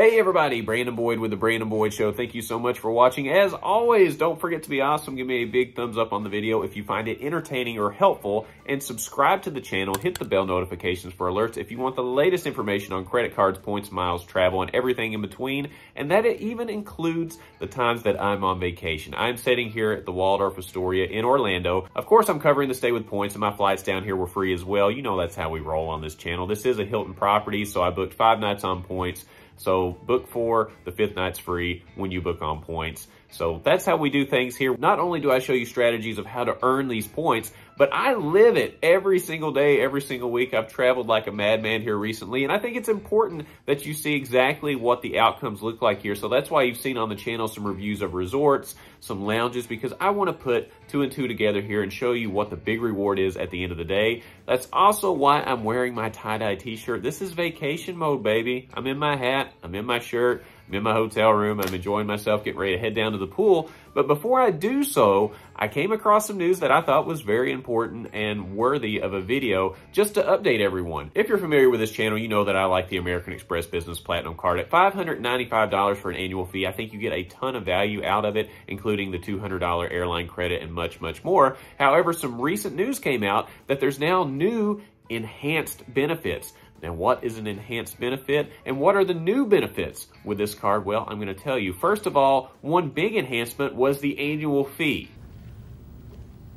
Hey everybody, Brandon Boyd with The Brandon Boyd Show. Thank you so much for watching. As always, don't forget to be awesome. Give me a big thumbs up on the video if you find it entertaining or helpful. And subscribe to the channel. Hit the bell notifications for alerts if you want the latest information on credit cards, points, miles, travel, and everything in between. And that it even includes the times that I'm on vacation. I'm sitting here at the Waldorf Astoria in Orlando. Of course, I'm covering the stay with points and my flights down here were free as well. You know that's how we roll on this channel. This is a Hilton property, so I booked five nights on points. So book four, the fifth night's free when you book on points. So that's how we do things here. Not only do I show you strategies of how to earn these points, but I live it every single day, every single week. I've traveled like a madman here recently, and I think it's important that you see exactly what the outcomes look like here. So that's why you've seen on the channel some reviews of resorts, some lounges, because I want to put two and two together here and show you what the big reward is at the end of the day. That's also why I'm wearing my tie-dye t-shirt. This is vacation mode, baby. I'm in my hat, I'm in my shirt, I'm in my hotel room. I'm enjoying myself, getting ready to head down to the pool. But before I do so, I came across some news that I thought was very important and worthy of a video just to update everyone. If you're familiar with this channel, you know that I like the American Express Business Platinum Card at $595 for an annual fee. I think you get a ton of value out of it, including the $200 airline credit and much, much more. However, some recent news came out that there's now new enhanced benefits. Now, what is an enhanced benefit and what are the new benefits with this card? Well, I'm going to tell you. First of all, one big enhancement was the annual fee.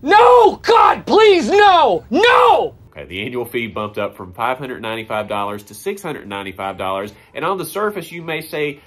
No! God, please, no! No! Okay, the annual fee bumped up from $595 to $695. And on the surface, you may say,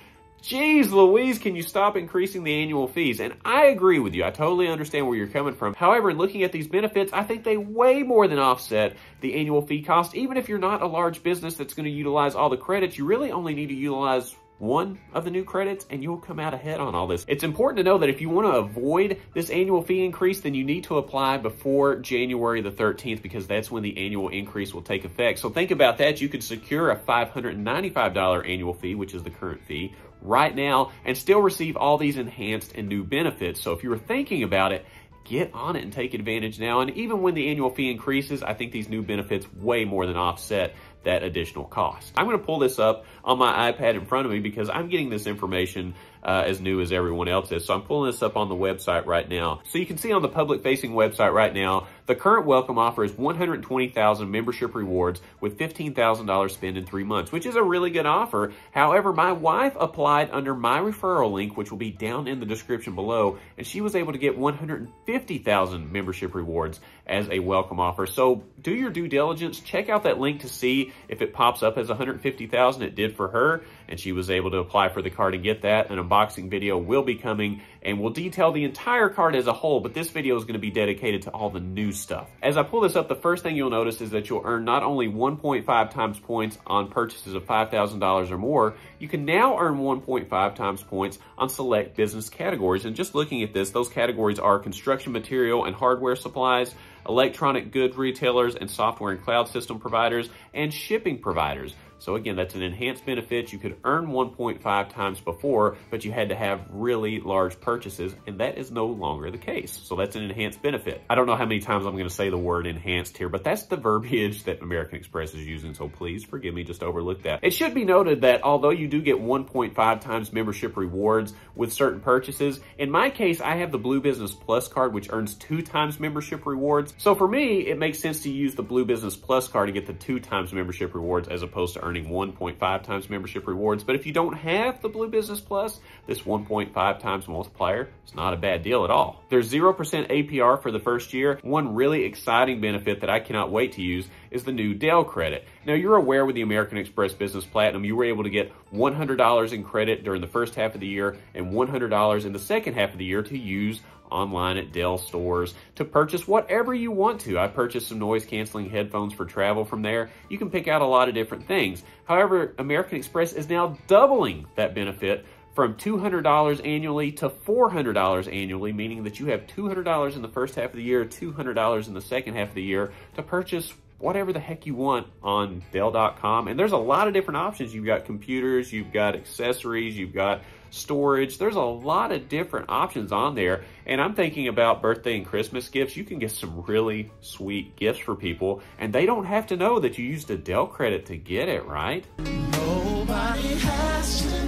Geez, Louise, can you stop increasing the annual fees? And I agree with you. I totally understand where you're coming from. However, in looking at these benefits, I think they way more than offset the annual fee cost. Even if you're not a large business that's going to utilize all the credits, you really only need to utilize one of the new credits and you'll come out ahead on all this. It's important to know that if you want to avoid this annual fee increase, then you need to apply before January the 13th because that's when the annual increase will take effect. So think about that. You could secure a $595 annual fee, which is the current fee, right now and still receive all these enhanced and new benefits. So if you were thinking about it, get on it and take advantage now. And even when the annual fee increases, I think these new benefits way more than offset that additional cost. I'm going to pull this up on my iPad in front of me because I'm getting this information uh, as new as everyone else is. So I'm pulling this up on the website right now. So you can see on the public facing website right now, the current welcome offer is 120,000 membership rewards with $15,000 spent in three months, which is a really good offer. However, my wife applied under my referral link, which will be down in the description below, and she was able to get 150,000 membership rewards as a welcome offer. So do your due diligence. Check out that link to see if it pops up as 150,000. It did for her, and she was able to apply for the card and get that. An unboxing video will be coming, and we'll detail the entire card as a whole, but this video is going to be dedicated to all the new stuff. As I pull this up, the first thing you'll notice is that you'll earn not only 1.5 times points on purchases of $5,000 or more, you can now earn 1.5 times points on select business categories. And just looking at this, those categories are construction material and hardware supplies, electronic goods retailers and software and cloud system providers, and shipping providers. So again, that's an enhanced benefit. You could earn 1.5 times before, but you had to have really large purchases, and that is no longer the case. So that's an enhanced benefit. I don't know how many times I'm going to say the word enhanced here, but that's the verbiage that American Express is using, so please forgive me, just overlook that. It should be noted that although you do get 1.5 times membership rewards with certain purchases, in my case, I have the Blue Business Plus card, which earns two times membership rewards. So for me, it makes sense to use the Blue Business Plus card to get the two times membership rewards as opposed to earning 1.5 times membership rewards. But if you don't have the Blue Business Plus, this 1.5 times multiplier is not a bad deal at all. There's 0% APR for the first year. One really exciting benefit that I cannot wait to use is the new Dell credit. Now, you're aware with the American Express Business Platinum, you were able to get $100 in credit during the first half of the year and $100 in the second half of the year to use online at Dell stores to purchase whatever you want to. I purchased some noise canceling headphones for travel from there. You can pick out a lot of different things. However, American Express is now doubling that benefit from $200 annually to $400 annually, meaning that you have $200 in the first half of the year, $200 in the second half of the year to purchase whatever the heck you want on Dell.com. And there's a lot of different options. You've got computers, you've got accessories, you've got storage. There's a lot of different options on there. And I'm thinking about birthday and Christmas gifts. You can get some really sweet gifts for people and they don't have to know that you used a Dell credit to get it, right? Nobody has to.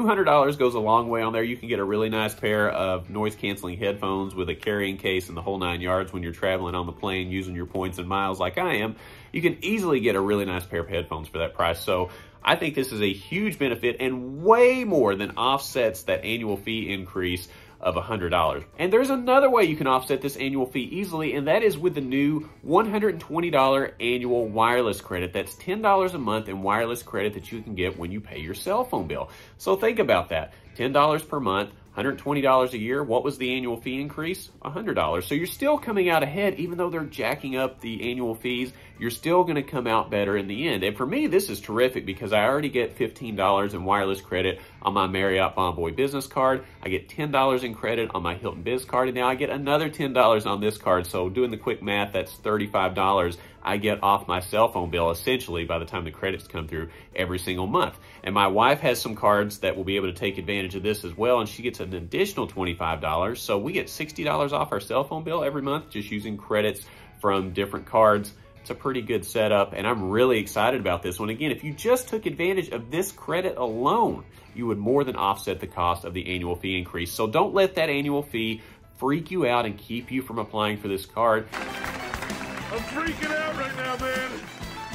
$200 goes a long way on there. You can get a really nice pair of noise canceling headphones with a carrying case and the whole nine yards when you're traveling on the plane using your points and miles like I am. You can easily get a really nice pair of headphones for that price. So I think this is a huge benefit and way more than offsets that annual fee increase of $100. And there's another way you can offset this annual fee easily, and that is with the new $120 annual wireless credit. That's $10 a month in wireless credit that you can get when you pay your cell phone bill. So think about that. $10 per month, $120 a year. What was the annual fee increase? $100. So you're still coming out ahead, even though they're jacking up the annual fees, you're still going to come out better in the end. And for me, this is terrific because I already get $15 in wireless credit on my Marriott Bonvoy business card. I get $10 in credit on my Hilton Biz card, and now I get another $10 on this card. So doing the quick math, that's $35 I get off my cell phone bill essentially by the time the credits come through every single month. And my wife has some cards that will be able to take advantage of this as well, and she gets an additional $25. So we get $60 off our cell phone bill every month just using credits from different cards. It's a pretty good setup, and I'm really excited about this one. Again, if you just took advantage of this credit alone, you would more than offset the cost of the annual fee increase. So don't let that annual fee freak you out and keep you from applying for this card. I'm freaking out right now, man.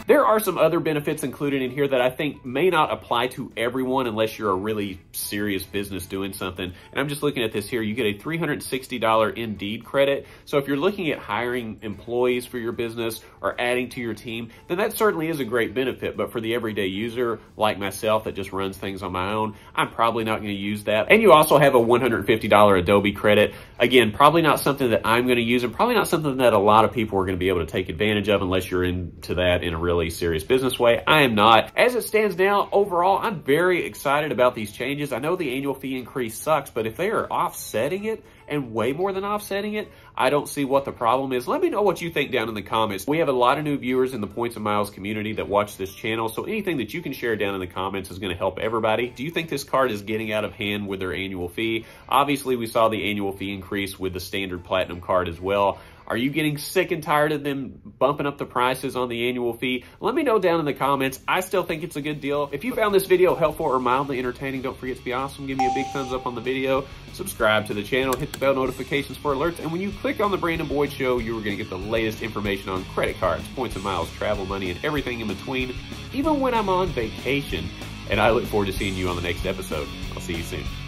There are some other benefits included in here that I think may not apply to everyone unless you're a really serious business doing something. And I'm just looking at this here. You get a $360 Indeed credit. So if you're looking at hiring employees for your business or adding to your team, then that certainly is a great benefit. But for the everyday user like myself that just runs things on my own, I'm probably not going to use that. And you also have a $150 Adobe credit. Again, probably not something that I'm going to use and probably not something that a lot of people are going to be able to take advantage of unless you're into that in a real really serious business way. I am not. As it stands now, overall, I'm very excited about these changes. I know the annual fee increase sucks, but if they are offsetting it and way more than offsetting it, I don't see what the problem is. Let me know what you think down in the comments. We have a lot of new viewers in the Points and Miles community that watch this channel, so anything that you can share down in the comments is going to help everybody. Do you think this card is getting out of hand with their annual fee? Obviously, we saw the annual fee increase with the standard platinum card as well. Are you getting sick and tired of them bumping up the prices on the annual fee? Let me know down in the comments. I still think it's a good deal. If you found this video helpful or mildly entertaining, don't forget to be awesome. Give me a big thumbs up on the video. Subscribe to the channel. Hit the bell notifications for alerts. And when you click on the Brandon Boyd Show, you are going to get the latest information on credit cards, points and miles, travel money, and everything in between, even when I'm on vacation. And I look forward to seeing you on the next episode. I'll see you soon.